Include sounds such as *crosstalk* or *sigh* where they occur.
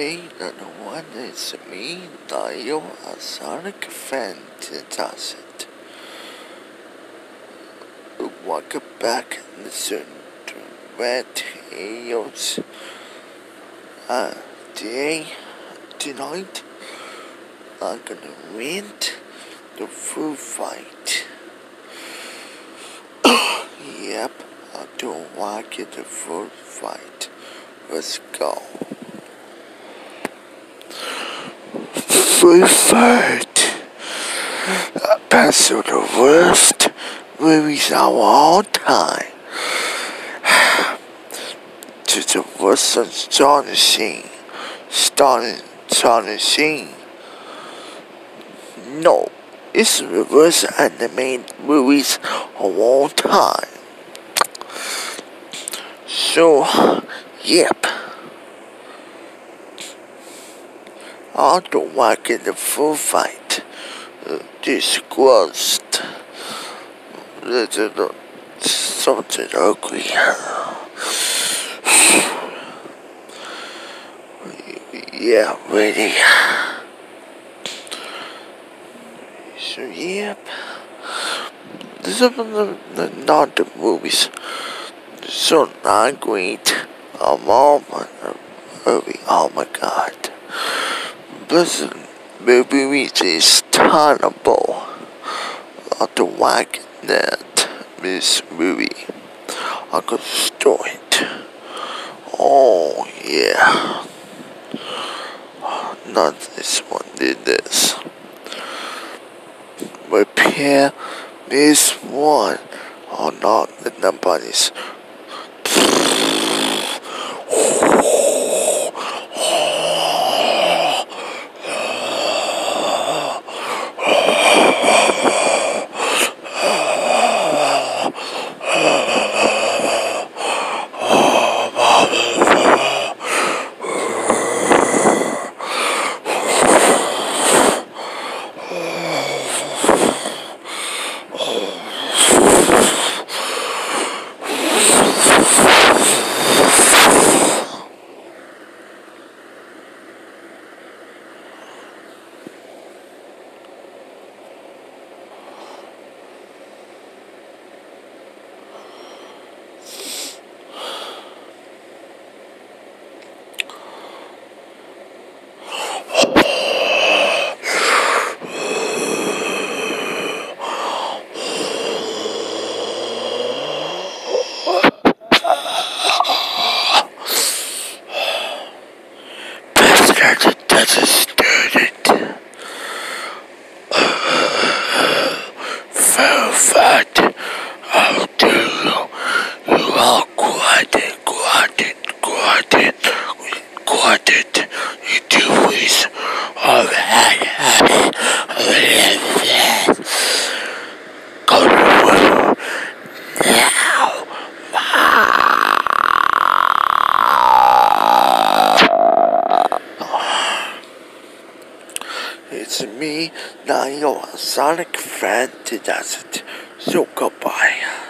everyone, it's me, Dio, a Sonic Fantastic. Welcome back Red Tales. Uh, today, tonight, I'm gonna rent the Foodfight. *coughs* yep, I don't like it, the Foodfight. Let's go. Pass of the worst movies of all time. To the worst astonishing, starting astonishing. No, it's the worst animated movies of all time. So, yep. I don't like in the full fight. Disgust. Little something ugly. yeah, ready. So, yep. This is not the movies. So not great. Oh, I'm all my, oh my god. This movie is terrible. Not the like that this movie. I could store it. Oh yeah. Not this one did this. Repair this one. Oh not the nobody's Velvet, I'll do you. You are quite, quite, quite, quite. You do this. All right, Go to now. It's me, Nio, Sonic Fan 2000. So goodbye.